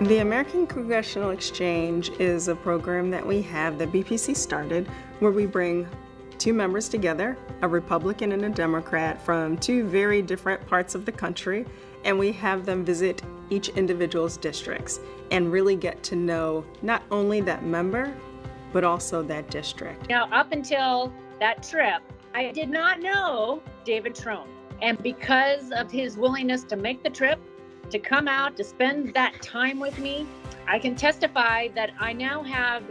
The American Congressional Exchange is a program that we have that BPC started where we bring two members together, a Republican and a Democrat from two very different parts of the country, and we have them visit each individual's districts and really get to know not only that member, but also that district. Now, up until that trip, I did not know David Trone. And because of his willingness to make the trip, to come out, to spend that time with me, I can testify that I now have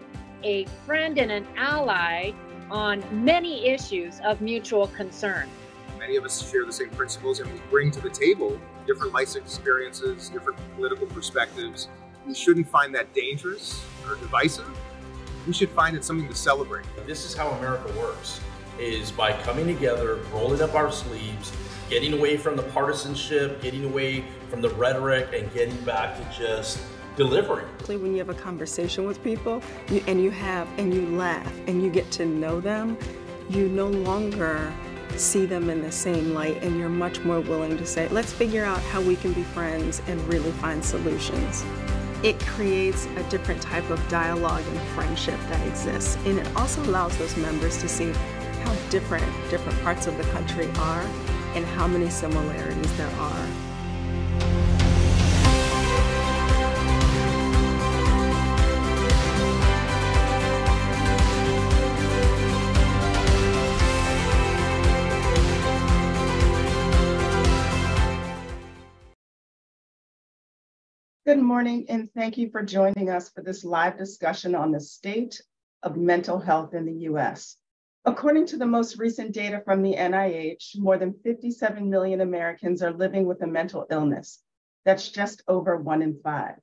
a friend and an ally on many issues of mutual concern. Many of us share the same principles and we bring to the table different life experiences, different political perspectives. We shouldn't find that dangerous or divisive. We should find it something to celebrate. This is how America works is by coming together, rolling up our sleeves, getting away from the partisanship, getting away from the rhetoric, and getting back to just delivering. When you have a conversation with people you, and you have and you laugh and you get to know them, you no longer see them in the same light and you're much more willing to say, let's figure out how we can be friends and really find solutions. It creates a different type of dialogue and friendship that exists. And it also allows those members to see how different different parts of the country are and how many similarities there are. Good morning, and thank you for joining us for this live discussion on the state of mental health in the US. According to the most recent data from the NIH, more than 57 million Americans are living with a mental illness. That's just over one in five.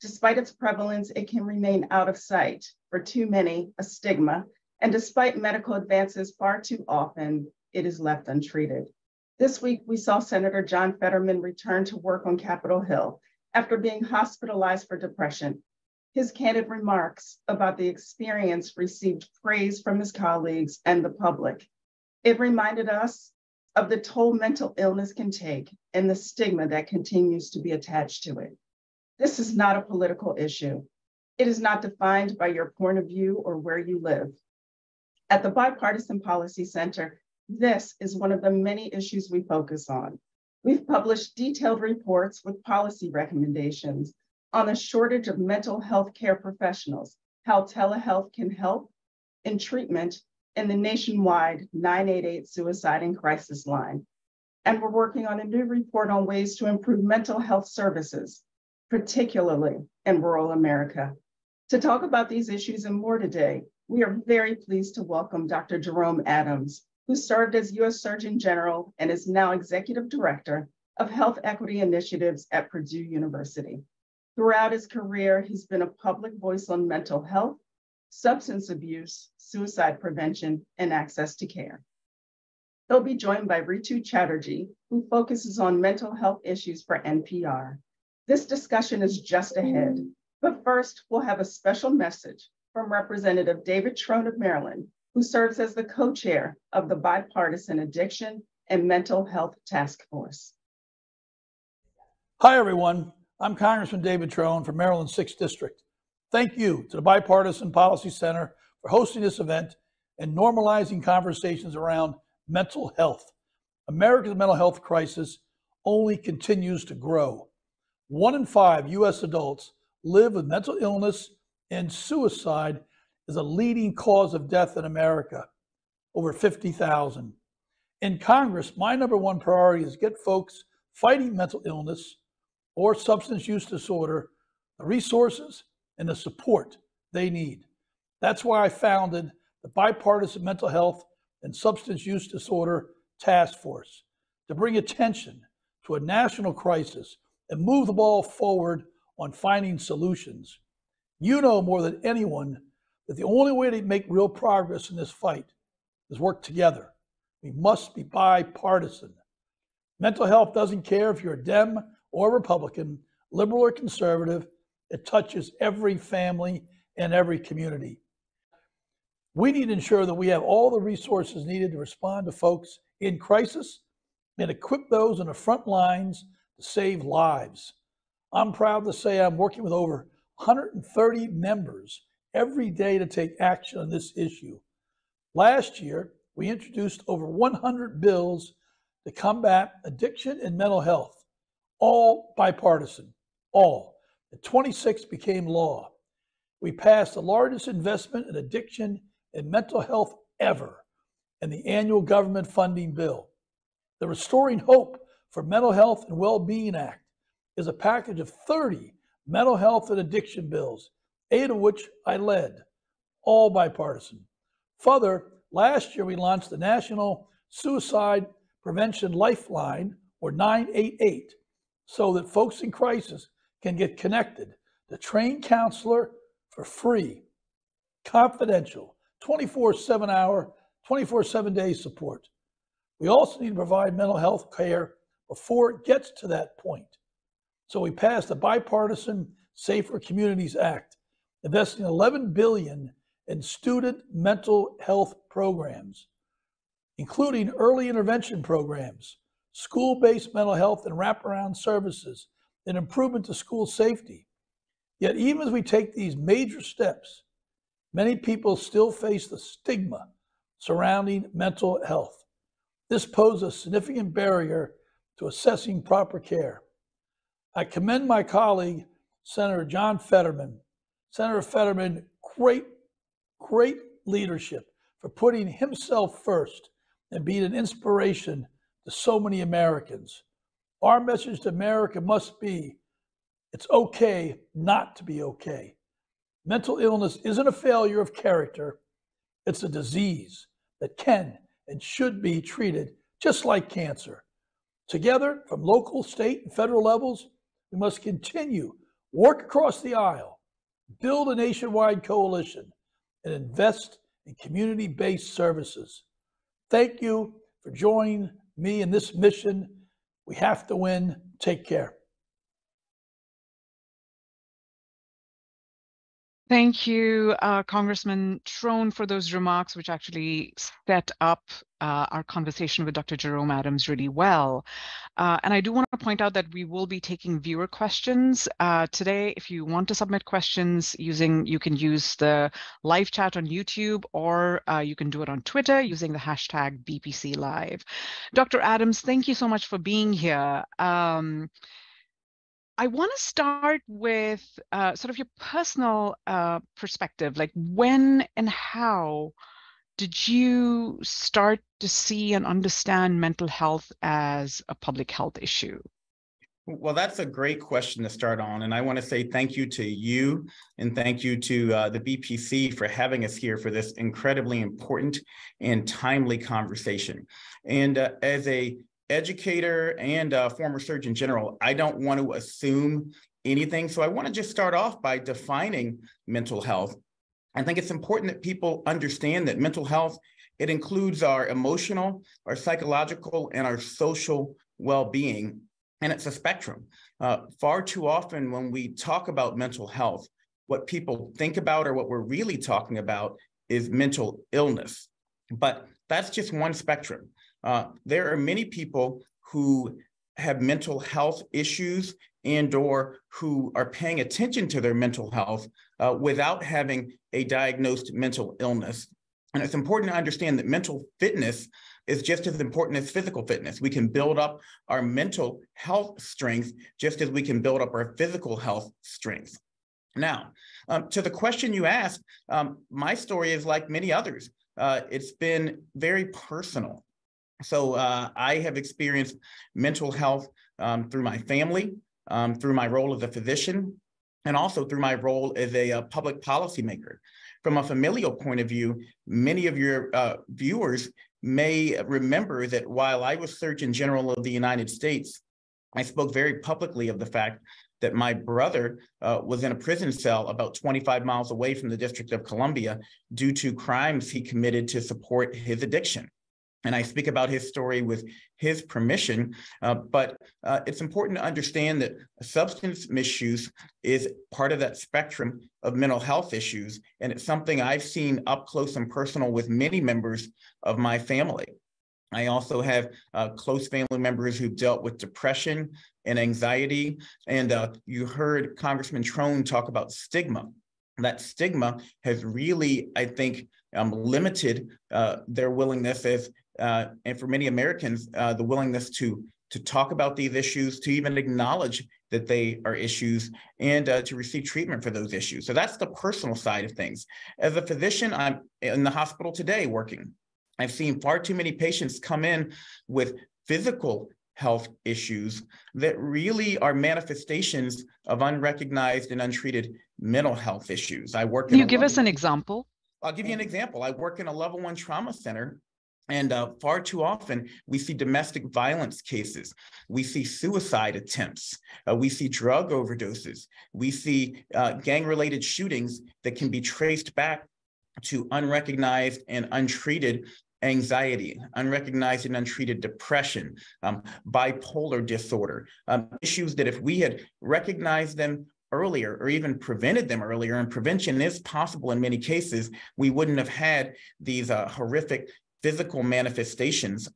Despite its prevalence, it can remain out of sight, for too many, a stigma, and despite medical advances far too often, it is left untreated. This week, we saw Senator John Fetterman return to work on Capitol Hill after being hospitalized for depression his candid remarks about the experience received praise from his colleagues and the public. It reminded us of the toll mental illness can take and the stigma that continues to be attached to it. This is not a political issue. It is not defined by your point of view or where you live. At the Bipartisan Policy Center, this is one of the many issues we focus on. We've published detailed reports with policy recommendations on a shortage of mental health care professionals, how telehealth can help in treatment in the nationwide 988 suicide and crisis line. And we're working on a new report on ways to improve mental health services, particularly in rural America. To talk about these issues and more today, we are very pleased to welcome Dr. Jerome Adams, who served as US Surgeon General and is now Executive Director of Health Equity Initiatives at Purdue University. Throughout his career, he's been a public voice on mental health, substance abuse, suicide prevention, and access to care. He'll be joined by Rhitu Chatterjee, who focuses on mental health issues for NPR. This discussion is just ahead, but first, we'll have a special message from Representative David Trone of Maryland, who serves as the co-chair of the Bipartisan Addiction and Mental Health Task Force. Hi, everyone. I'm Congressman David Trone from Maryland's 6th District. Thank you to the Bipartisan Policy Center for hosting this event and normalizing conversations around mental health. America's mental health crisis only continues to grow. One in five U.S. adults live with mental illness, and suicide is a leading cause of death in America, over 50,000. In Congress, my number one priority is get folks fighting mental illness or substance use disorder the resources and the support they need. That's why I founded the Bipartisan Mental Health and Substance Use Disorder Task Force to bring attention to a national crisis and move the ball forward on finding solutions. You know more than anyone that the only way to make real progress in this fight is work together. We must be bipartisan. Mental health doesn't care if you're a Dem or Republican, liberal or conservative. It touches every family and every community. We need to ensure that we have all the resources needed to respond to folks in crisis and equip those on the front lines to save lives. I'm proud to say I'm working with over 130 members every day to take action on this issue. Last year, we introduced over 100 bills to combat addiction and mental health, all bipartisan, all. The 26 became law. We passed the largest investment in addiction and mental health ever in the annual government funding bill. The Restoring Hope for Mental Health and Well-Being Act is a package of 30 mental health and addiction bills, eight of which I led, all bipartisan. Further, last year we launched the National Suicide Prevention Lifeline, or 988, so that folks in crisis can get connected to trained counselor for free, confidential, 24 7 hour, 24 7 day support. We also need to provide mental health care before it gets to that point. So we passed the bipartisan Safer Communities Act, investing 11 billion in student mental health programs, including early intervention programs, school-based mental health and wraparound services, and improvement to school safety. Yet even as we take these major steps, many people still face the stigma surrounding mental health. This poses a significant barrier to assessing proper care. I commend my colleague, Senator John Fetterman. Senator Fetterman, great, great leadership for putting himself first and being an inspiration to so many Americans. Our message to America must be it's okay not to be okay. Mental illness isn't a failure of character, it's a disease that can and should be treated just like cancer. Together, from local, state, and federal levels, we must continue, work across the aisle, build a nationwide coalition, and invest in community based services. Thank you for joining me and this mission. We have to win. Take care. Thank you, uh, Congressman Trone, for those remarks, which actually set up uh, our conversation with Dr. Jerome Adams really well. Uh, and I do want to point out that we will be taking viewer questions uh, today. If you want to submit questions using, you can use the live chat on YouTube or uh, you can do it on Twitter using the hashtag BPC Live. Dr. Adams, thank you so much for being here. Um, I want to start with uh, sort of your personal uh, perspective. Like, when and how did you start to see and understand mental health as a public health issue? Well, that's a great question to start on. And I want to say thank you to you and thank you to uh, the BPC for having us here for this incredibly important and timely conversation. And uh, as a educator and a former surgeon general, I don't want to assume anything. So I want to just start off by defining mental health. I think it's important that people understand that mental health, it includes our emotional, our psychological, and our social well-being. And it's a spectrum. Uh, far too often when we talk about mental health, what people think about or what we're really talking about is mental illness. But that's just one spectrum. Uh, there are many people who have mental health issues and or who are paying attention to their mental health uh, without having a diagnosed mental illness. And it's important to understand that mental fitness is just as important as physical fitness. We can build up our mental health strength just as we can build up our physical health strength. Now, um, to the question you asked, um, my story is like many others. Uh, it's been very personal. So uh, I have experienced mental health um, through my family, um, through my role as a physician, and also through my role as a, a uh, public policymaker. From a familial point of view, many of your uh, viewers may remember that while I was Surgeon General of the United States, I spoke very publicly of the fact that my brother uh, was in a prison cell about 25 miles away from the District of Columbia due to crimes he committed to support his addiction and I speak about his story with his permission. Uh, but uh, it's important to understand that substance misuse is part of that spectrum of mental health issues, and it's something I've seen up close and personal with many members of my family. I also have uh, close family members who've dealt with depression and anxiety. And uh, you heard Congressman Trone talk about stigma. That stigma has really, I think, um, limited uh, their willingness as, uh, and for many Americans, uh, the willingness to to talk about these issues, to even acknowledge that they are issues, and uh, to receive treatment for those issues. So that's the personal side of things. As a physician, I'm in the hospital today working. I've seen far too many patients come in with physical health issues that really are manifestations of unrecognized and untreated mental health issues. I work. Can you give us an example? I'll give you an example. I work in a level one trauma center and uh, far too often, we see domestic violence cases. We see suicide attempts. Uh, we see drug overdoses. We see uh, gang related shootings that can be traced back to unrecognized and untreated anxiety, unrecognized and untreated depression, um, bipolar disorder, um, issues that if we had recognized them earlier or even prevented them earlier, and prevention is possible in many cases, we wouldn't have had these uh, horrific physical manifestations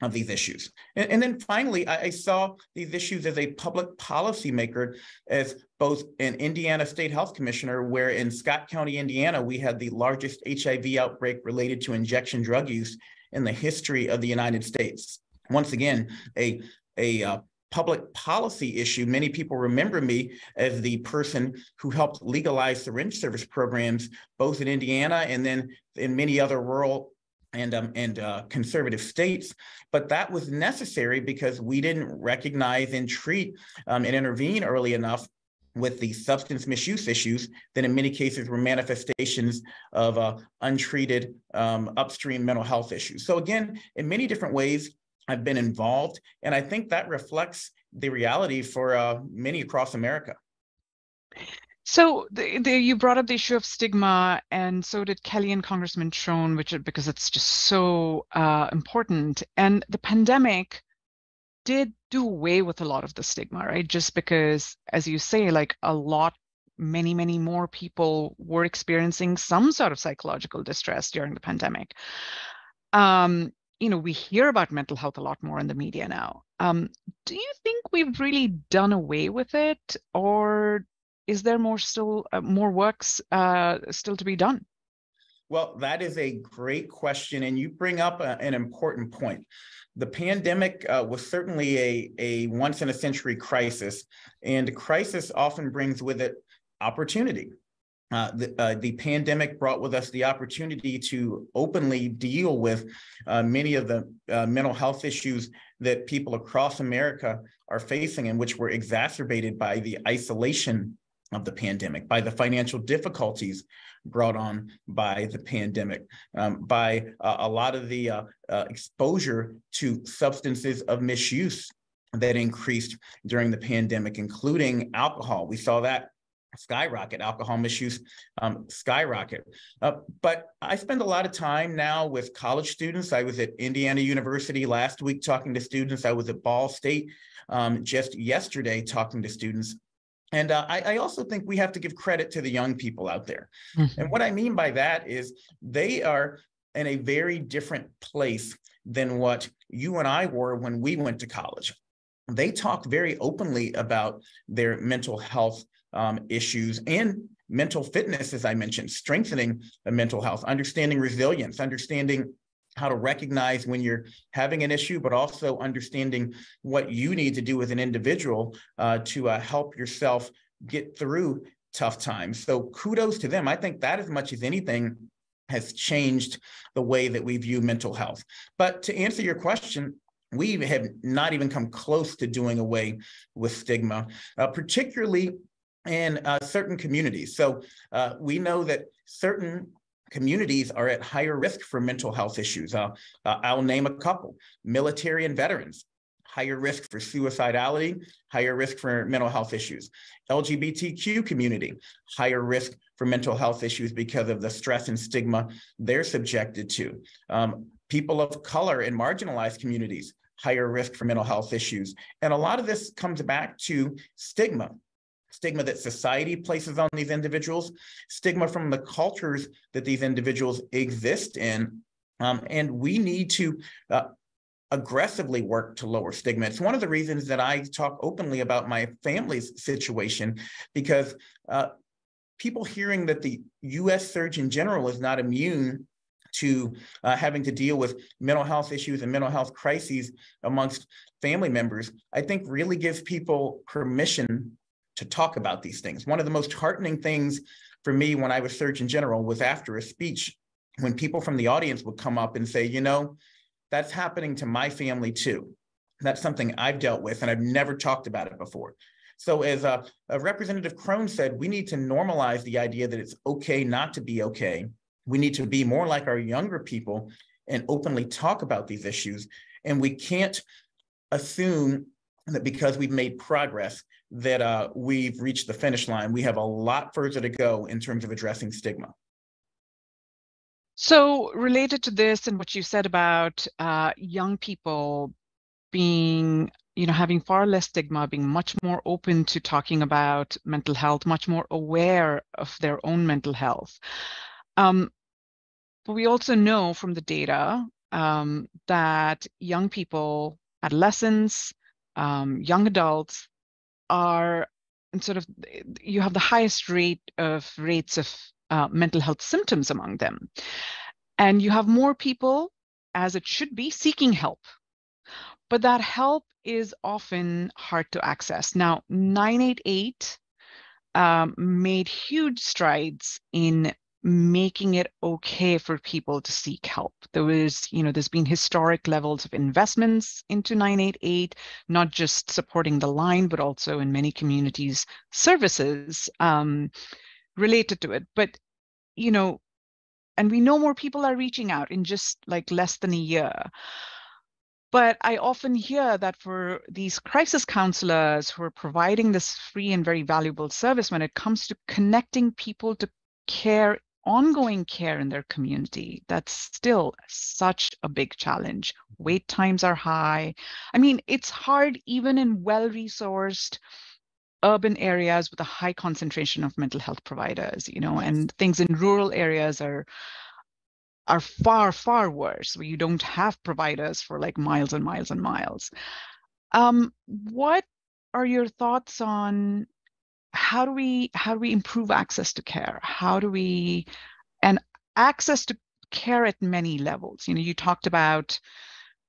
of these issues. And, and then finally, I, I, saw these issues as a public policymaker, as both an Indiana State Health Commissioner, where in Scott County, Indiana, we had the largest HIV outbreak related to injection drug use in the history of the United States. Once again, a, a uh, public policy issue. Many people remember me as the person who helped legalize syringe service programs, both in Indiana and then in many other rural and um, and uh, conservative states, but that was necessary because we didn't recognize and treat um, and intervene early enough with the substance misuse issues that in many cases were manifestations of uh, untreated um, upstream mental health issues. So again, in many different ways, I've been involved, and I think that reflects the reality for uh, many across America. So the, the, you brought up the issue of stigma, and so did Kelly and Congressman Trone, which because it's just so uh, important. And the pandemic did do away with a lot of the stigma, right? Just because, as you say, like a lot, many, many more people were experiencing some sort of psychological distress during the pandemic. Um, you know, we hear about mental health a lot more in the media now. Um, do you think we've really done away with it, or is there more still uh, more works uh, still to be done? Well, that is a great question, and you bring up a, an important point. The pandemic uh, was certainly a, a once in a century crisis, and crisis often brings with it opportunity. Uh, the, uh, the, pandemic brought with us the opportunity to openly deal with uh, many of the uh, mental health issues that people across America are facing and which were exacerbated by the isolation of the pandemic, by the financial difficulties brought on by the pandemic, um, by uh, a lot of the uh, uh, exposure to substances of misuse that increased during the pandemic, including alcohol. We saw that skyrocket, alcohol misuse um, skyrocket. Uh, but I spend a lot of time now with college students. I was at Indiana University last week talking to students. I was at Ball State um, just yesterday talking to students. And uh, I, I, also think we have to give credit to the young people out there. Mm-hmm. And what I mean by that is they are in a very different place than what you and I were when we went to college. They talk very openly about their mental health um, issues and mental fitness, as I mentioned, strengthening the mental health, understanding resilience, understanding how to recognize when you're having an issue, but also understanding what you need to do as an individual uh, to uh, help yourself get through tough times. So kudos to them. I think that as much as anything has changed the way that we view mental health. But to answer your question, we have not even come close to doing away with stigma, uh, particularly in uh, certain communities. So uh, we know that certain communities are at higher risk for mental health issues. Uh, uh, I'll name a couple military and veterans, higher risk for suicidality, higher risk for mental health issues. LGBTQ community, higher risk for mental health issues because of the stress and stigma they're subjected to. Um, people of color in marginalized communities, higher risk for mental health issues. And a lot of this comes back to stigma stigma that society places on these individuals, stigma from the cultures that these individuals exist in. Um, and we need to uh, aggressively work to lower stigma. It's one of the reasons that I talk openly about my family's situation because uh, people hearing that the US Surgeon General is not immune to uh, having to deal with mental health issues and mental health crises amongst family members, I think really gives people permission to talk about these things. One of the most heartening things for me when I was Surgeon General was after a speech, when people from the audience would come up and say, you know, that's happening to my family too. That's something I've dealt with and I've never talked about it before. So as uh, Representative Trone said, we need to normalize the idea that it's okay not to be okay. We need to be more like our younger people and openly talk about these issues. And we can't assume that because we've made progress that uh, we've reached the finish line. We have a lot further to go in terms of addressing stigma. So related to this and what you said about uh, young people being you know having far less stigma being much more open to talking about mental health much more aware of their own mental health um, but we also know from the data um, that young people adolescents um, young adults are sort of you have the highest rate of rates of uh, mental health symptoms among them and you have more people as it should be seeking help but that help is often hard to access. Now, 988 um, made huge strides in making it okay for people to seek help. There was, you know, there's been historic levels of investments into 988, not just supporting the line, but also in many communities, services um, related to it. But, you know, and we know more people are reaching out in just like less than a year. But I often hear that for these crisis counselors who are providing this free and very valuable service when it comes to connecting people to care, ongoing care in their community, that's still such a big challenge. Wait times are high. I mean, it's hard even in well resourced urban areas with a high concentration of mental health providers, you know, and things in rural areas are are far, far worse, where you don't have providers for like miles and miles and miles. Um, what are your thoughts on how do we how do we improve access to care? How do we and access to care at many levels? You know, you talked about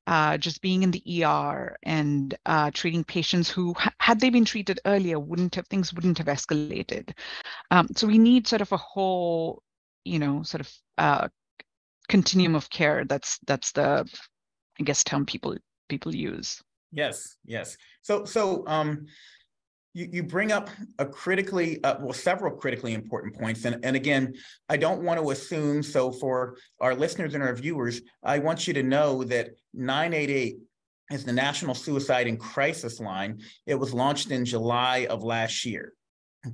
uh, just being in the ER and uh, treating patients who, had they been treated earlier, wouldn't have things wouldn't have escalated. Um, so we need sort of a whole, you know, sort of uh, continuum of care. That's that's the I guess term people people use. Yes, yes. So so um you, you bring up a critically uh, well several critically important points and, and again i don't want to assume so for our listeners and our viewers i want you to know that 988 is the national suicide and crisis line it was launched in july of last year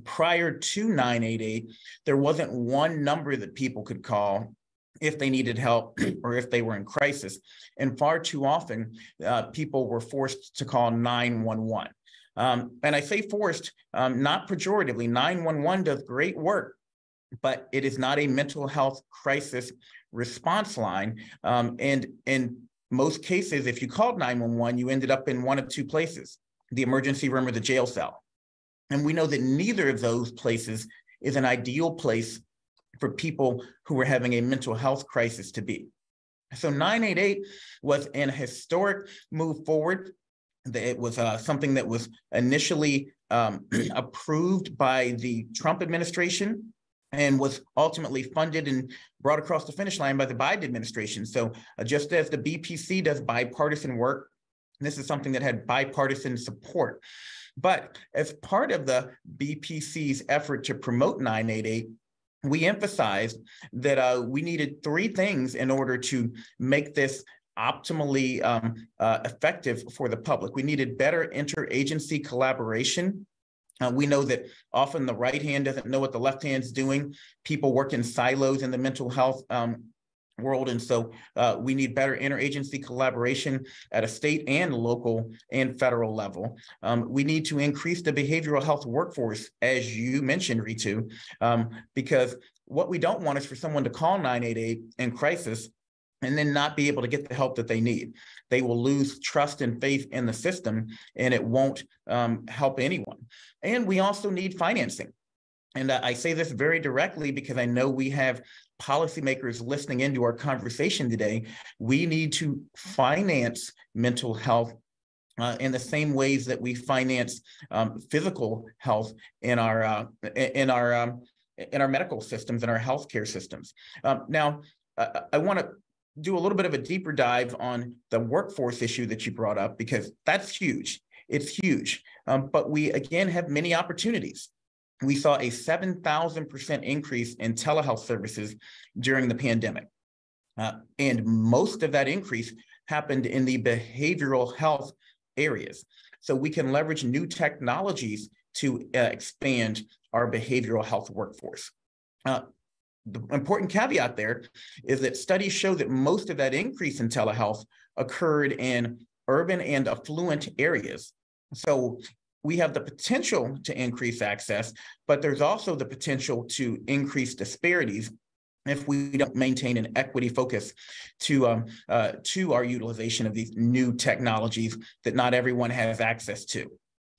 prior to 988 there wasn't one number that people could call if they needed help or if they were in crisis. And far too often, uh, people were forced to call 911. Um, and I say forced, um, not pejoratively, 911 does great work, but it is not a mental health crisis response line. Um, and in most cases, if you called 911, you ended up in one of two places the emergency room or the jail cell. And we know that neither of those places is an ideal place for people who are having a mental health crisis to be. So 988 was an historic move forward. It was uh, something that was initially um, approved by the Trump administration and was ultimately funded and brought across the finish line by the Biden administration. So uh, just as the BPC does bipartisan work, this is something that had bipartisan support. But as part of the BPC's effort to promote 988, we emphasized that uh, we needed three things in order to make this optimally um, uh, effective for the public. We needed better interagency collaboration. Uh, we know that often the right hand doesn't know what the left hand is doing. People work in silos in the mental health um, world. And so uh, we need better interagency collaboration at a state and local and federal level. Um, we need to increase the behavioral health workforce, as you mentioned, Rhitu, um, because what we don't want is for someone to call 988 in crisis and then not be able to get the help that they need. They will lose trust and faith in the system, and it won't um, help anyone. And we also need financing. And I say this very directly because I know we have policymakers listening into our conversation today. We need to finance mental health uh, in the same ways that we finance um, physical health in our uh, in our um, in our medical systems and our healthcare systems. Um, now, I, I want to do a little bit of a deeper dive on the workforce issue that you brought up because that's huge. It's huge. Um, but we again have many opportunities. We saw a 7,000% increase in telehealth services during the pandemic. Uh, and most of that increase happened in the behavioral health areas. So we can leverage new technologies to uh, expand our behavioral health workforce. Uh, the important caveat there is that studies show that most of that increase in telehealth occurred in urban and affluent areas. So we have the potential to increase access, but there's also the potential to increase disparities if we don't maintain an equity focus to um, uh, to our utilization of these new technologies that not everyone has access to.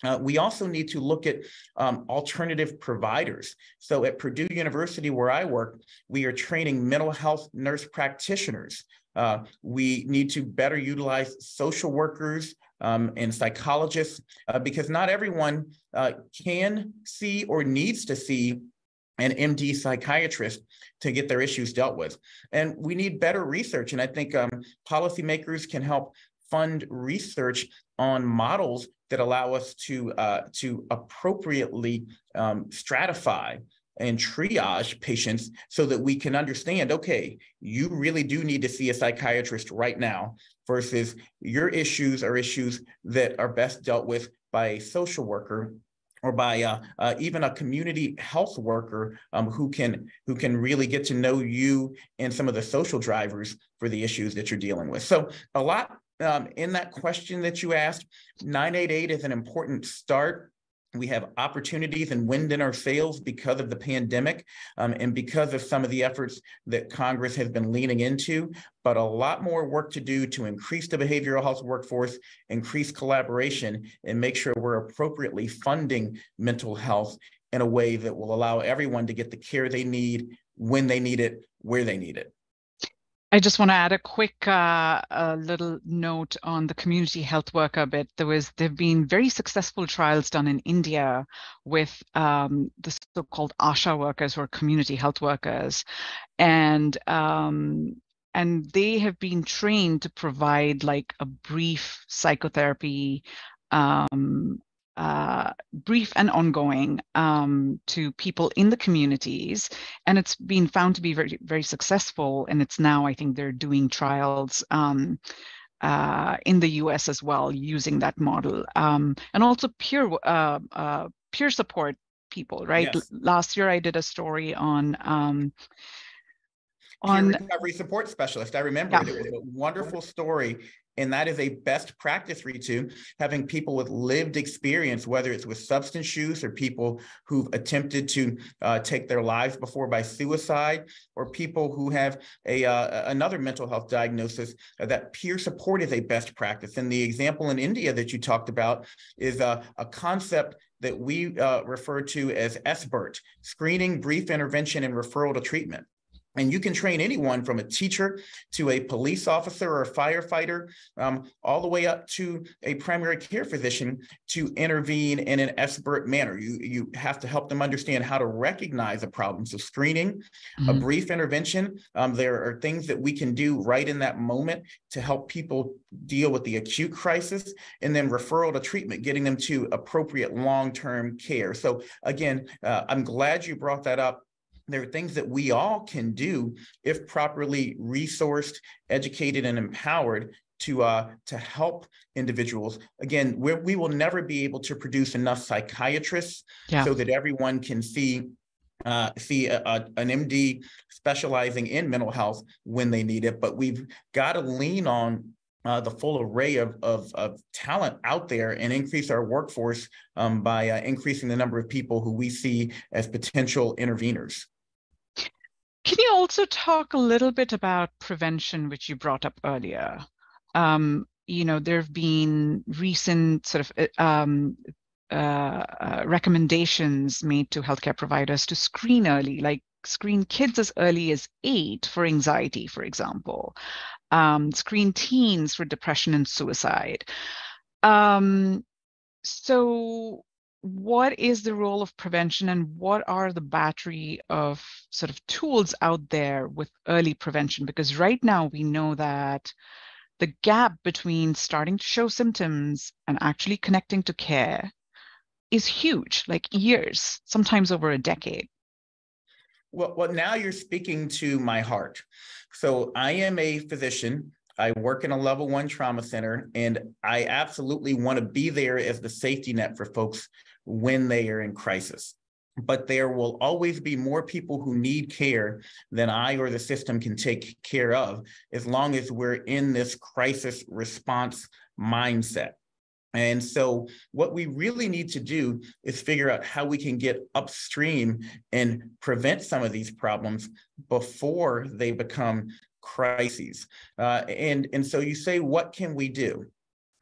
Uh, we also need to look at um, alternative providers. So at Purdue University, where I work, we are training mental health nurse practitioners. Uh, we need to better utilize social workers um, and psychologists uh, because not everyone uh, can see or needs to see an MD psychiatrist to get their issues dealt with. And we need better research. And I think um, policymakers can help fund research on models that allow us to uh, to appropriately um, stratify and triage patients so that we can understand okay you really do need to see a psychiatrist right now versus your issues are issues that are best dealt with by a social worker or by uh, uh, even a community health worker um, who can who can really get to know you and some of the social drivers for the issues that you're dealing with. So a lot um, in that question that you asked, 988 is an important start. We have opportunities and wind in our sails because of the pandemic um, and because of some of the efforts that Congress has been leaning into, but a lot more work to do to increase the behavioral health workforce, increase collaboration, and make sure we're appropriately funding mental health in a way that will allow everyone to get the care they need when they need it, where they need it. I just want to add a quick uh, a little note on the community health worker bit. There was there have been very successful trials done in India with um, the so-called ASHA workers or community health workers, and um, and they have been trained to provide like a brief psychotherapy um, uh, brief and ongoing um, to people in the communities. And it's been found to be very, very successful. And it's now, I think they're doing trials um, uh, in the US as well using that model. Um, and also peer, uh, uh peer support people, right? Yes. Last year I did a story on on recovery support specialist. I remember yeah. it was a wonderful story and that is a best practice, Rhitu, having people with lived experience, whether it's with substance use or people who've attempted to uh, take their lives before by suicide, or people who have a uh, another mental health diagnosis, uh, that peer support is a best practice. And the example in India that you talked about is a concept that we uh, refer to as SBIRT, screening, brief intervention, and referral to treatment. And you can train anyone from a teacher to a police officer or a firefighter, um, all the way up to a primary care physician to intervene in an expert manner. You, you have to help them understand how to recognize a problem. So, screening, mm-hmm. a brief intervention, um, there are things that we can do right in that moment to help people deal with the acute crisis, and then referral to treatment, getting them to appropriate long term care. So, again, uh, I'm glad you brought that up there are things that we all can do if properly resourced, educated, and empowered to uh, to help individuals. Again, we will never be able to produce enough psychiatrists yeah. so that everyone can see uh, see a, a, an MD specializing in mental health when they need it. But we've got to lean on uh, the full array of, of, of, talent out there and increase our workforce um, by uh, increasing the number of people who we see as potential interveners. Can you also talk a little bit about prevention, which you brought up earlier? Um, you know, there have been recent sort of uh, um, uh, uh, recommendations made to healthcare providers to screen early, like screen kids as early as eight for anxiety, for example, um, screen teens for depression and suicide. Um, so what is the role of prevention and what are the battery of sort of tools out there with early prevention? Because right now we know that the gap between starting to show symptoms and actually connecting to care is huge, like years, sometimes over a decade. Well, well, now you're speaking to my heart. So I am a physician. I work in a level one trauma center, and I absolutely want to be there as the safety net for folks when they are in crisis. But there will always be more people who need care than I or the system can take care of as long as we're in this crisis response mindset. And so, what we really need to do is figure out how we can get upstream and prevent some of these problems before they become crises. Uh, and, and so, you say, what can we do?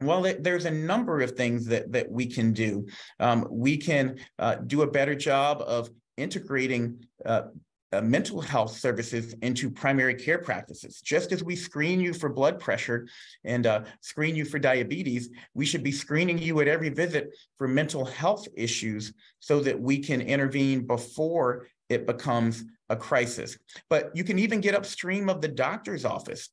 Well, there's a number of things that, that we can do. Um, we can uh, do a better job of integrating uh, uh, mental health services into primary care practices. Just as we screen you for blood pressure and uh, screen you for diabetes, we should be screening you at every visit for mental health issues so that we can intervene before it becomes a crisis. But you can even get upstream of the doctor's office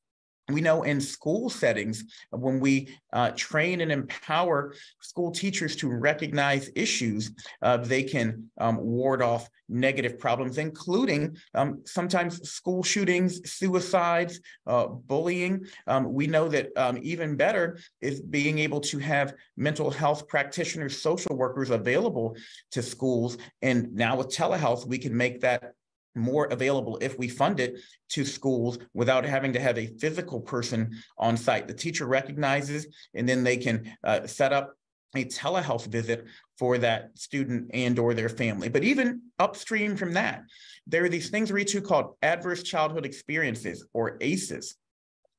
we know in school settings, when we uh, train and empower school teachers to recognize issues, uh, they can um, ward off negative problems, including um, sometimes school shootings, suicides, uh, bullying. Um, we know that um, even better is being able to have mental health practitioners, social workers available to schools. And now with telehealth, we can make that more available if we fund it to schools without having to have a physical person on site. The teacher recognizes and then they can uh, set up a telehealth visit for that student and or their family. But even upstream from that, there are these things we too called adverse childhood experiences or ACEs.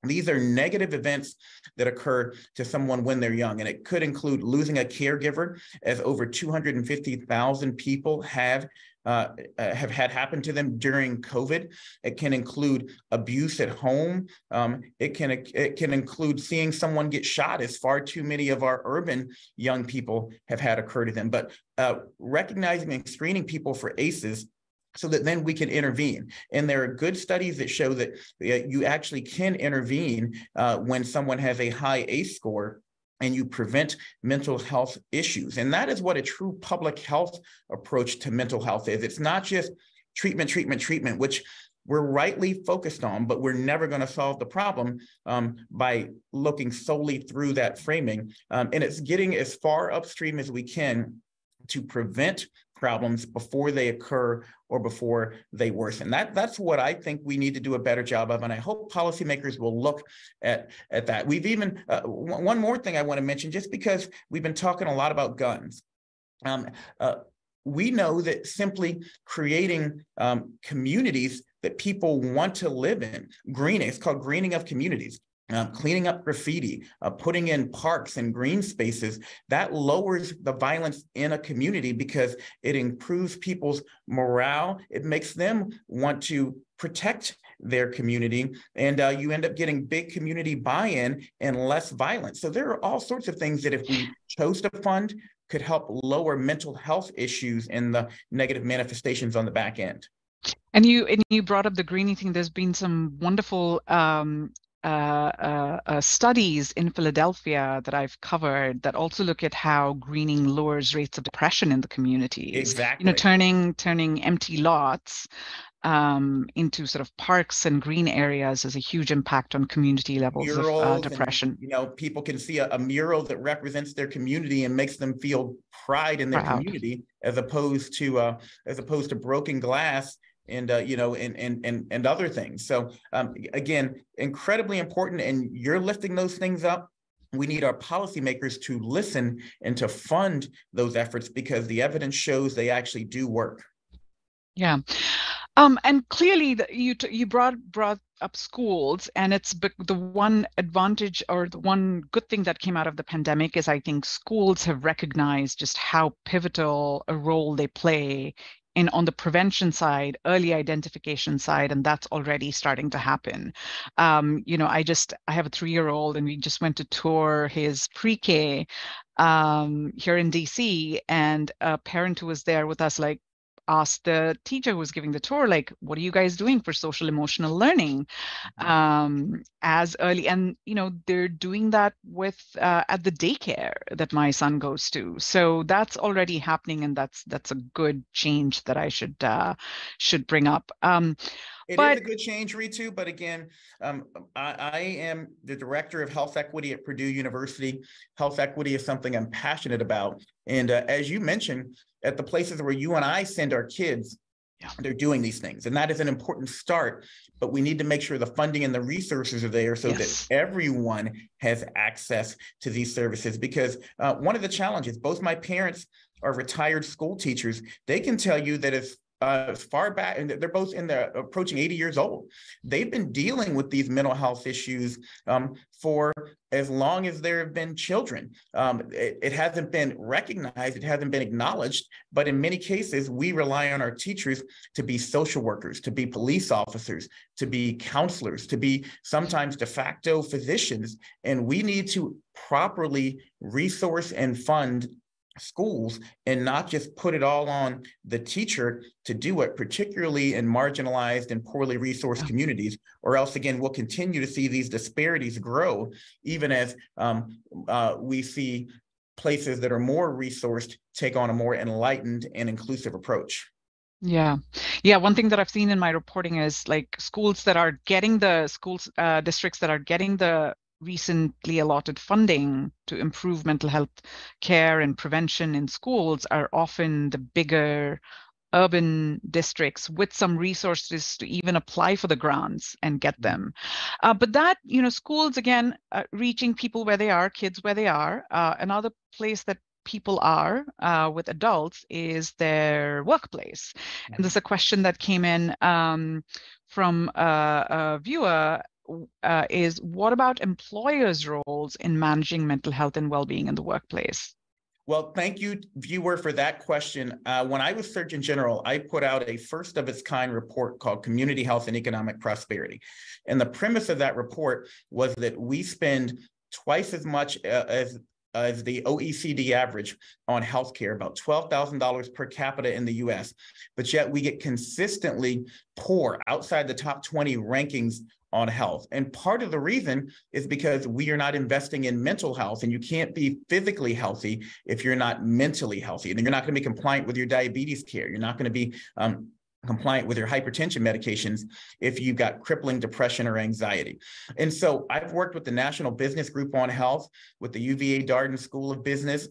These are negative events that occur to someone when they're young, and it could include losing a caregiver, as over 250,000 people have uh, uh, have had happen to them during COVID. It can include abuse at home. Um, it can it can include seeing someone get shot, as far too many of our urban young people have had occur to them. But uh, recognizing and screening people for ACEs so that then we can intervene. And there are good studies that show that you actually can intervene uh, when someone has a high ACE score and you prevent mental health issues. And that is what a true public health approach to mental health is. It's not just treatment, treatment, treatment, which we're rightly focused on, but we're never going to solve the problem um, by looking solely through that framing. Um, and it's getting as far upstream as we can to prevent problems before they occur or before they worsen. That, that's what I think we need to do a better job of. And I hope policymakers will look at, at that. We've even, uh, one more thing I want to mention, just because we've been talking a lot about guns. Um, uh, we know that simply creating um, communities that people want to live in, greening, it's called greening of communities uh, cleaning up graffiti, uh, putting in parks and green spaces, that lowers the violence in a community because it improves people's morale. It makes them want to protect their community, and uh, you end up getting big community buy in and less violence. So there are all sorts of things that if we chose to fund, could help lower mental health issues and the negative manifestations on the back end. And you and you brought up the greening thing. There's been some wonderful um, uh, uh, uh, studies in Philadelphia that I've covered that also look at how greening lowers rates of depression in the community. Exactly. You know, turning turning empty lots um, into sort of parks and green areas has a huge impact on community levels Murals of uh, depression. And, you know, people can see a, a, mural that represents their community and makes them feel pride in their Proud. community, as opposed to uh, as opposed to broken glass and uh, you know and and and and other things. So um, again incredibly important and you're lifting those things up. We need our policymakers to listen and to fund those efforts because the evidence shows they actually do work. Yeah. Um, and clearly, the, you you brought brought up schools, and it's the one advantage or the one good thing that came out of the pandemic is I think schools have recognized just how pivotal a role they play in on the prevention side, early identification side, and that's already starting to happen. Um, you know, I just I have a three-year-old, and we just went to tour his pre-K um, here in DC, and a parent who was there with us, like asked the teacher who was giving the tour like what are you guys doing for social emotional learning? Mm-hmm. um, as early and you know they're doing that with uh, at the daycare that my son goes to. So that's already happening and that's that's a good change that i should uh, should bring up. Um, it but, is a good change, Rhitu, but again, um, I, I, am the director of health equity at Purdue University. Health equity is something I'm passionate about. And uh, as you mentioned, at the places where you and I send our kids, yeah. they're doing these things. And that is an important start, but we need to make sure the funding and the resources are there so yes. that everyone has access to these services. Because uh, one of the challenges, both my parents are retired school teachers, they can tell you that if uh, far back, and they're both in the approaching 80 years old. They've been dealing with these mental health issues um, for as long as there have been children. Um, it, it, hasn't been recognized, it hasn't been acknowledged, but in many cases, we rely on our teachers to be social workers, to be police officers, to be counselors, to be sometimes de facto physicians. And we need to properly resource and fund schools and not just put it all on the teacher to do it, particularly in marginalized and poorly resourced yeah. communities, or else again, we'll continue to see these disparities grow, even as um, uh, we see places that are more resourced take on a more enlightened and inclusive approach. Yeah. Yeah. One thing that I've seen in my reporting is like schools that are getting the schools, uh, districts that are getting the recently allotted funding to improve mental health care and prevention in schools are often the bigger urban districts with some resources to even apply for the grants and get mm-hmm. them. Uh, but that, you know, schools, again, uh, reaching people where they are, kids where they are. Uh, another place that people are uh, with adults is their workplace. Mm-hmm. And there's a question that came in um, from a, a viewer uh, is what about employers' roles in managing mental health and well-being in the workplace? Well, thank you, viewer, for that question. Uh, when I was Surgeon General, I put out a first of its kind report called Community Health and Economic Prosperity. And the premise of that report was that we spend twice as much uh, as as the OECD average on healthcare, about $12,000 per capita in the US, but yet we get consistently poor outside the top 20 rankings on health. And part of the reason is because we are not investing in mental health, and you can't be physically healthy if you're not mentally healthy. And you're not going to be compliant with your diabetes care. You're not going to be um, compliant with your hypertension medications if you've got crippling depression or anxiety. And so I've worked with the National Business Group on Health, with the UVA Darden School of Business,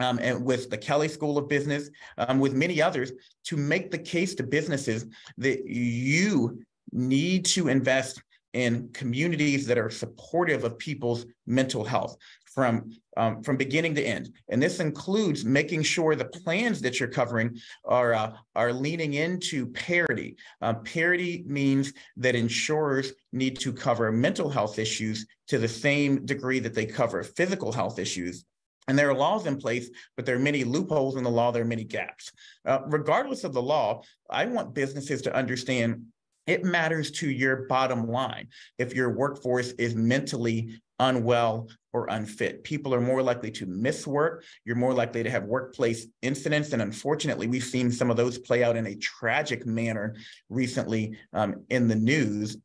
um, and with the Kelley School of Business, um, with many others, to make the case to businesses that you need to invest in communities that are supportive of people's mental health from um, from beginning to end. And this includes making sure the plans that you're covering are uh, are leaning into parity. Uh, parity means that insurers need to cover mental health issues to the same degree that they cover physical health issues. And there are laws in place, but there are many loopholes in the law. There are many gaps. Uh, regardless of the law, I want businesses to understand it matters to your bottom line if your workforce is mentally unwell or unfit. People are more likely to miss work. You're more likely to have workplace incidents. And unfortunately, we've seen some of those play out in a tragic manner recently um, in the news.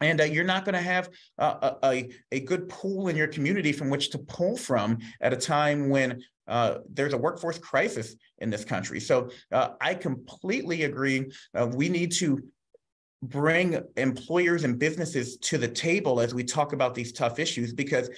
And uh, you're not going to have uh, a, a good pool in your community from which to pull from at a time when uh, there's a workforce crisis in this country. So uh, I completely agree. Uh, we need to bring employers and businesses to the table as we talk about these tough issues because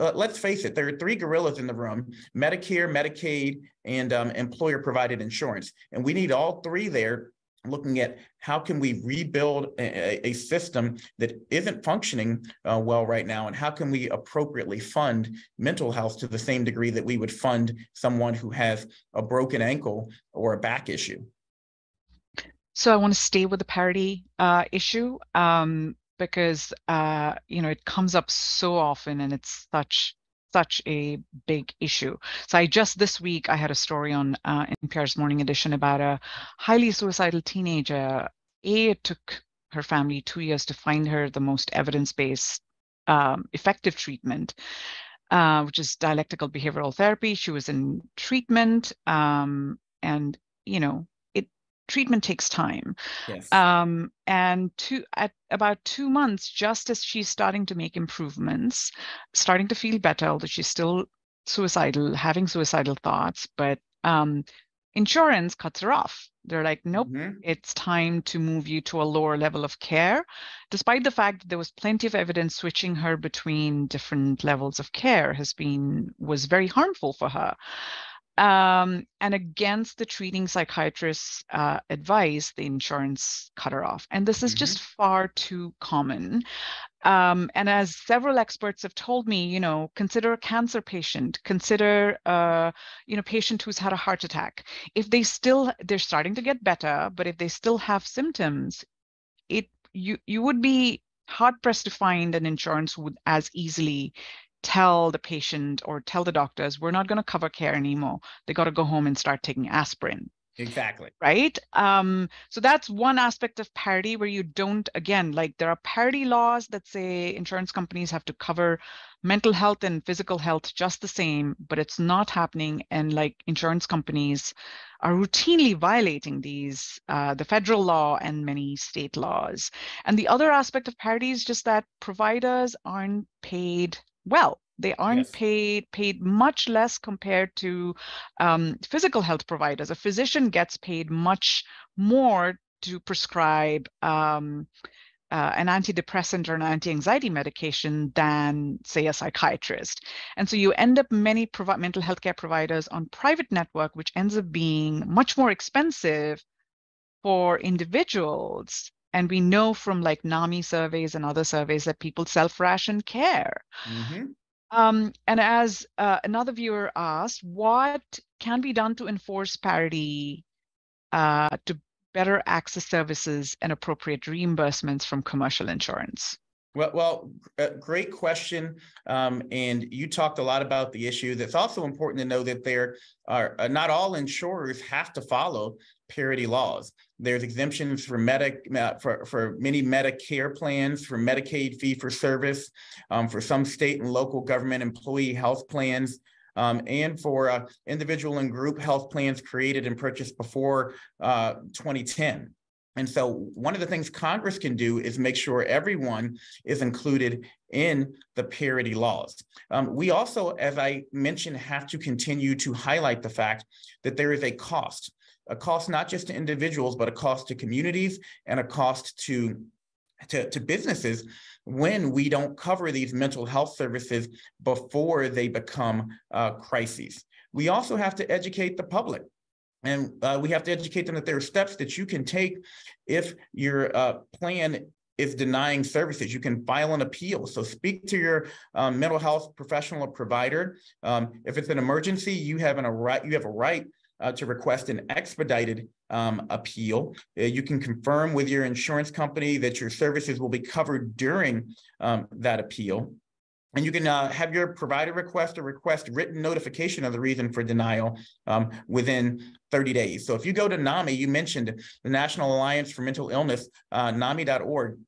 uh, let's face it there are three gorillas in the room medicare medicaid and um, employer provided insurance. And we need all three there looking at how can we rebuild a, a system that isn't functioning uh, well right now and how can we appropriately fund mental health to the same degree that we would fund someone who has a broken ankle or a back issue So I want to stay with the parity uh, issue um, because uh, you know it comes up so often and it's such such a big issue. So I just this week I had a story on uh, NPR's Morning Edition about a highly suicidal teenager. A it took her family two years to find her the most evidence-based um, effective treatment, uh, which is dialectical behavioral therapy. She was in treatment, um, and you know treatment takes time. Yes. Um, and two, at about two months, just as she's starting to make improvements, starting to feel better, although she's still suicidal, having suicidal thoughts, but um, insurance cuts her off. They're like, nope, mm-hmm. it's time to move you to a lower level of care, despite the fact that there was plenty of evidence switching her between different levels of care has been was very harmful for her um, and against the treating psychiatrist's uh, advice, the insurance cut her off. And this is mm-hmm. just far too common. Um, and as several experts have told me, you know, consider a cancer patient, consider a, uh, you know, patient who's had a heart attack. If they still, they're starting to get better, but if they still have symptoms, it you you would be hard pressed to find an insurance would as easily tell the patient or tell the doctors we're not going to cover care anymore. They got to go home and start taking aspirin. Exactly. Right? Um so that's one aspect of parity where you don't again like there are parity laws that say insurance companies have to cover mental health and physical health just the same but it's not happening and like insurance companies are routinely violating these uh, the federal law and many state laws. And the other aspect of parity is just that providers aren't paid well they aren't yes. paid paid much less compared to um, physical health providers a physician gets paid much more to prescribe um, uh, an antidepressant or an anti-anxiety medication than say a psychiatrist and so you end up many provi- mental health care providers on private network which ends up being much more expensive for individuals and we know from like NAMI surveys and other surveys that people self ration care. Mm-hmm. Um, and as uh, another viewer asked, what can be done to enforce parity uh, to better access services and appropriate reimbursements from commercial insurance? Well, well, great question. Um, and you talked a lot about the issue. That's also important to know that there are uh, not all insurers have to follow parity laws. There's exemptions for medic uh, for, for many Medicare plans, for Medicaid fee for service, um, for some state and local government employee health plans, um, and for uh, individual and group health plans created and purchased before uh, 2010. And so, one of the things Congress can do is make sure everyone is included in the parity laws. Um, we also, as I mentioned, have to continue to highlight the fact that there is a cost a cost not just to individuals, but a cost to communities and a cost to, to, to businesses when we don't cover these mental health services before they become uh, crises. We also have to educate the public. And uh, we have to educate them that there are steps that you can take if your uh, plan is denying services. You can file an appeal. So speak to your um, mental health professional or provider. Um, if it's an emergency, you have an, a right. You have a right uh, to request an expedited um, appeal. Uh, you can confirm with your insurance company that your services will be covered during um, that appeal. And you can uh, have your provider request or request written notification of the reason for denial um, within 30 days. So if you go to NAMI, you mentioned the National Alliance for Mental Illness, uh, NAMI.org.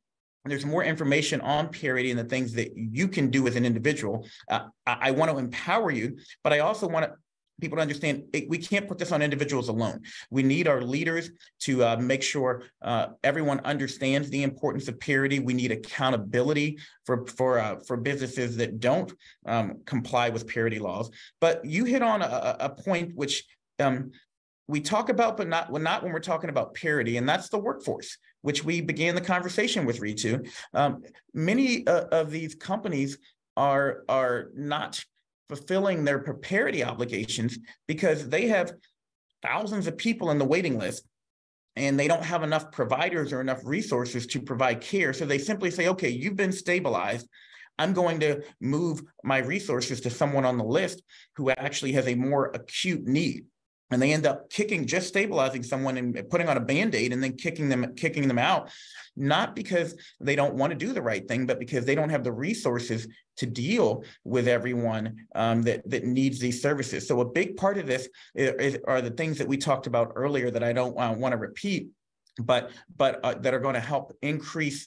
There's more information on parity and the things that you can do as an individual. Uh, I, I want to empower you, but I also want to people to understand it, we can't put this on individuals alone. We need our leaders to uh, make sure uh, everyone understands the importance of parity. We need accountability for for uh, for businesses that don't um, comply with parity laws. But you hit on a, a point which um, we talk about, but not when not when we're talking about parity, and that's the workforce, which we began the conversation with Rhitu. Um, many uh, of these companies are are not fulfilling their parity obligations because they have thousands of people in the waiting list and they don't have enough providers or enough resources to provide care. So they simply say, okay, you've been stabilized. I'm going to move my resources to someone on the list who actually has a more acute need. And they end up kicking just stabilizing someone and putting on a band-aid and then kicking them kicking them out not because they don't want to do the right thing but because they don't have the resources to deal with everyone um, that that needs these services. So a big part of this is, are the things that we talked about earlier that i don't uh, want to repeat but but uh, that are going to help increase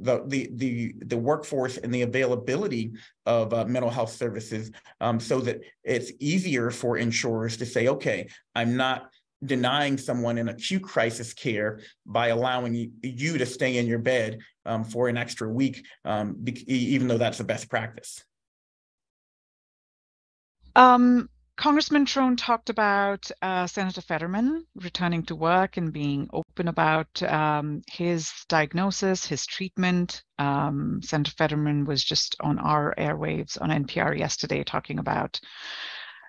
the the the the workforce and the availability of uh, mental health services um, so that it's easier for insurers to say okay i'm not denying someone in acute crisis care by allowing you, to stay in your bed um, for an extra week um, even though that's the best practice. Um Congressman Trone talked about uh, Senator Fetterman returning to work and being open about um, his diagnosis, his treatment. Um, Senator Fetterman was just on our airwaves on NPR yesterday talking about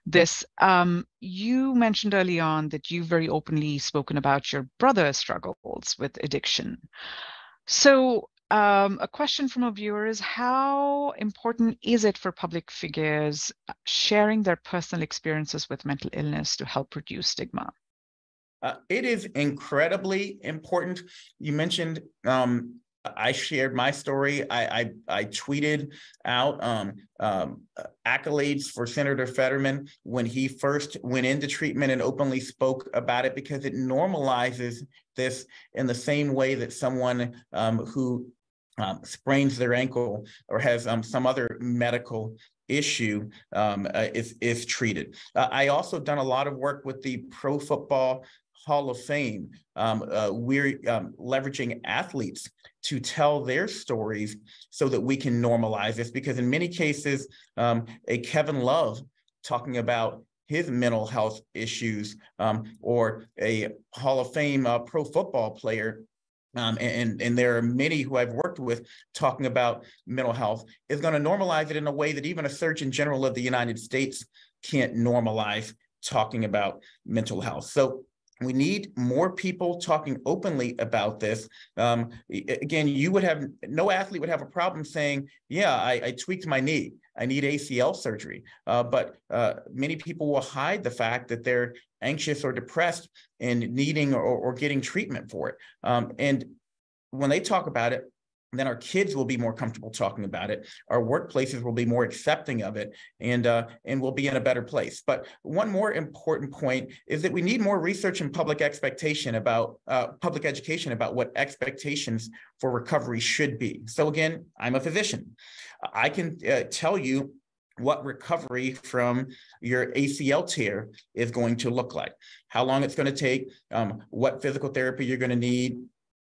this. Um, you mentioned early on that you've very openly spoken about your brother's struggles with addiction. So um, a question from a viewer is how important is it for public figures uh, sharing their personal experiences with mental illness to help reduce stigma? Uh, it is incredibly important. You mentioned um, I shared my story. I I, I tweeted out um, um, accolades for Senator Fetterman when he first went into treatment and openly spoke about it because it normalizes this in the same way that someone um, who um, sprains their ankle or has um, some other medical issue um, uh, is, is treated. Uh, I also done a lot of work with the Pro Football Hall of Fame. Um, uh, we're um, leveraging athletes to tell their stories so that we can normalize this because in many cases, um, a Kevin Love talking about his mental health issues um, or a Hall of Fame uh, pro football player um, and, and there are many who I've worked with talking about mental health, is going to normalize it in a way that even a Surgeon General of the United States can't normalize talking about mental health. So we need more people talking openly about this. Um, again, you would have no athlete would have a problem saying, "Yeah, I, I tweaked my knee. I need ACL surgery." Uh, but uh, many people will hide the fact that they're anxious or depressed and needing or, or getting treatment for it. Um, and when they talk about it, then our kids will be more comfortable talking about it. Our workplaces will be more accepting of it, and uh, and we'll be in a better place. But one more important point is that we need more research and public expectation about uh, public education about what expectations for recovery should be. So again, I'm a physician. I can uh, tell you what recovery from your ACL tear is going to look like, how long it's going to take, um, what physical therapy you're going to need,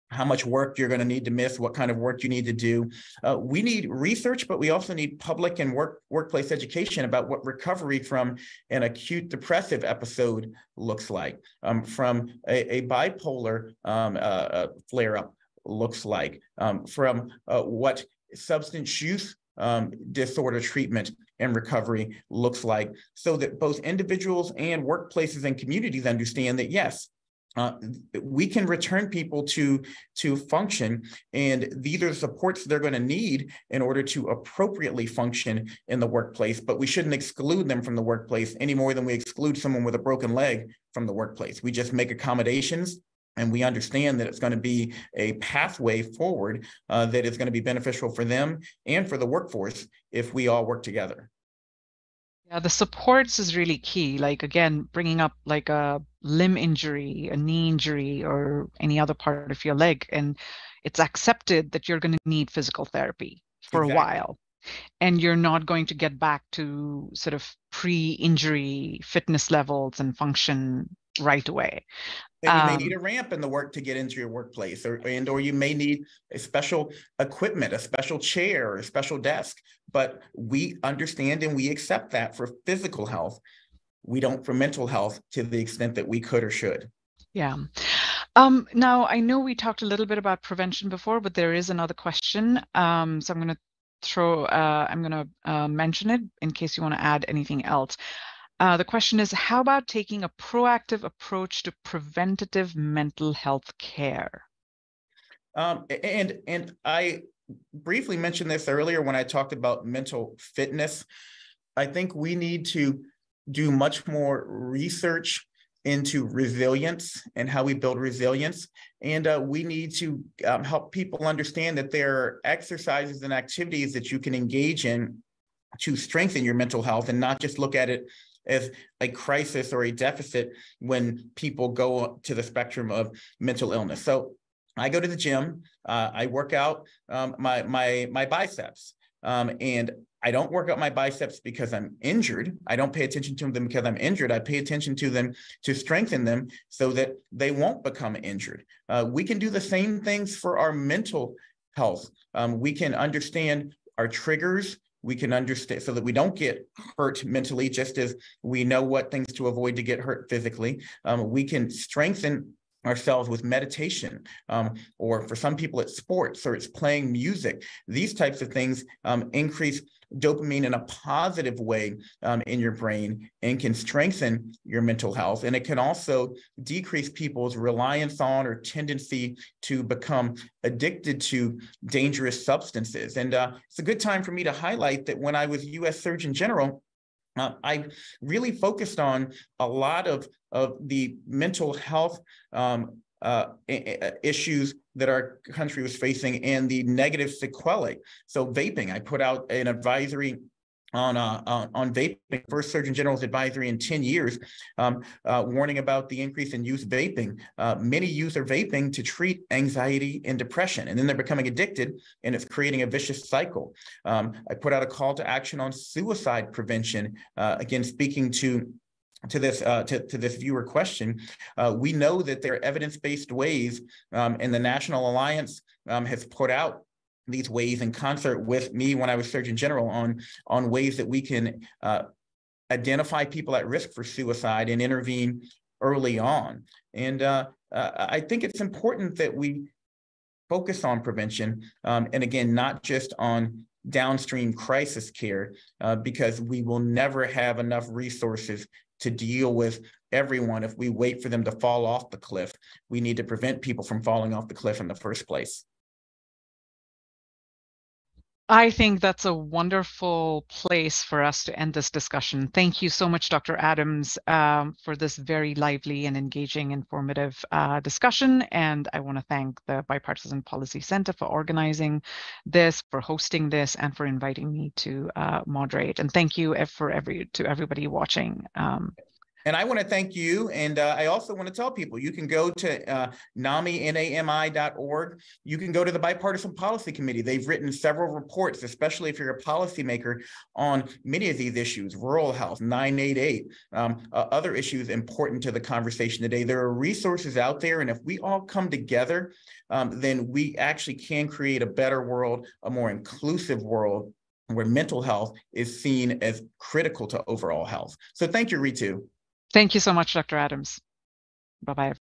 how much work you're going to need to miss, what kind of work you need to do. Uh, we need research, but we also need public and work workplace education about what recovery from an acute depressive episode looks like, um, from a, a bipolar um, uh, uh flare up looks like, um, from uh, what substance use um, disorder treatment and recovery looks like, so that both individuals and workplaces and communities understand that yes, uh, we can return people to to function and these are the supports they're going to need in order to appropriately function in the workplace but we shouldn't exclude them from the workplace any more than we exclude someone with a broken leg from the workplace. We just make accommodations and we understand that it's going to be a pathway forward uh, that is going to be beneficial for them and for the workforce if we all work together yeah, the supports is really key. Like again, bringing up like a limb injury, a knee injury, or any other part of your leg, and it's accepted that you're going to need physical therapy for exactly. a while, and you're not going to get back to sort of pre-injury fitness levels and function right away. And you um, may need a ramp in the work to get into your workplace, or and or you may need a special equipment, a special chair, or a special desk. But we understand and we accept that for physical health. We don't for mental health to the extent that we could or should. Yeah. Um, now I know we talked a little bit about prevention before, but there is another question. Um, so I'm going to throw. Uh, I'm going to uh, mention it in case you want to add anything else. Uh, the question is, how about taking a proactive approach to preventative mental health care? Um, and and I briefly mentioned this earlier when I talked about mental fitness. I think we need to do much more research into resilience and how we build resilience. And uh, we need to um, help people understand that there are exercises and activities that you can engage in to strengthen your mental health and not just look at it as a crisis or a deficit when people go to the spectrum of mental illness. So I go to the gym, uh, I work out um, my my my biceps, um, and I don't work out my biceps because I'm injured. I don't pay attention to them because I'm injured. I pay attention to them to strengthen them so that they won't become injured. Uh, we can do the same things for our mental health. Um, we can understand our triggers. We can understand so that we don't get hurt mentally, just as we know what things to avoid to get hurt physically. Um, we can strengthen ourselves with meditation, um, or for some people, it's sports or it's playing music. These types of things um, increase dopamine in a positive way um, in your brain and can strengthen your mental health. And it can also decrease people's reliance on or tendency to become addicted to dangerous substances. And uh, it's a good time for me to highlight that when I was US Surgeon General, uh, I really focused on a lot of, of the mental health um, uh, issues that our country was facing and the negative sequelae. So vaping, I put out an advisory on uh, on, on vaping, first Surgeon General's advisory in 10 years, um, uh, warning about the increase in youth vaping. Uh, many youth are vaping to treat anxiety and depression, and then they're becoming addicted, and it's creating a vicious cycle. Um, I put out a call to action on suicide prevention, uh, again, speaking to to this uh, to, to this viewer question, uh, we know that there are evidence-based ways, um, and the National Alliance um, has put out these ways in concert with me when I was Surgeon General on on ways that we can uh, identify people at risk for suicide and intervene early on. And uh, uh, I think it's important that we focus on prevention, um, and again, not just on downstream crisis care, uh, because we will never have enough resources to deal with everyone if we wait for them to fall off the cliff. We need to prevent people from falling off the cliff in the first place. I think that's a wonderful place for us to end this discussion. Thank you so much, Dr. Adams, um, for this very lively and engaging, informative uh, discussion. And I want to thank the Bipartisan Policy Center for organizing this, for hosting this, and for inviting me to uh, moderate. And thank you for every to everybody watching. Um, and I want to thank you. And uh, I also want to tell people you can go to uh, NAMI, N-A-M-I.org. You can go to the Bipartisan Policy Committee. They've written several reports, especially if you're a policymaker on many of these issues, rural health, 988, um, uh, other issues important to the conversation today. There are resources out there. And if we all come together, um, then we actually can create a better world, a more inclusive world where mental health is seen as critical to overall health. So thank you, Rhitu. Thank you so much, Dr. Adams. Bye-bye.